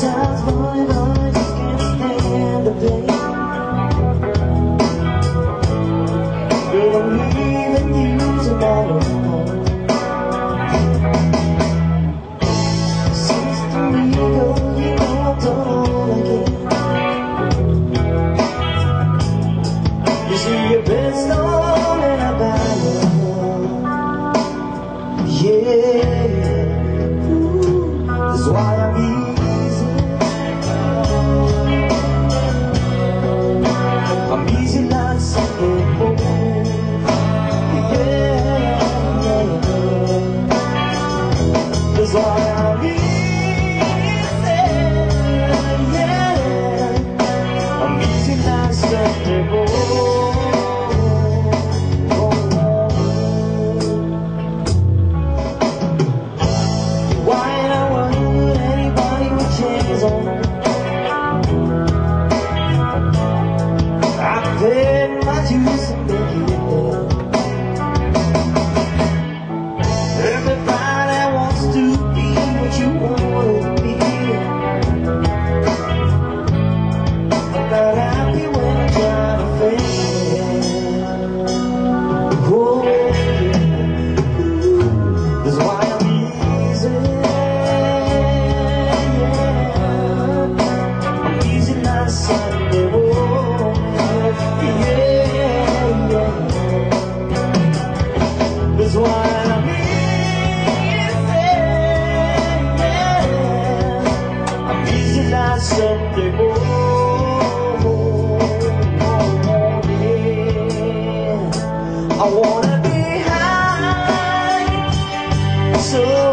sounds more I've paid my dues is why I'm I'm Sunday morning I wanna be high So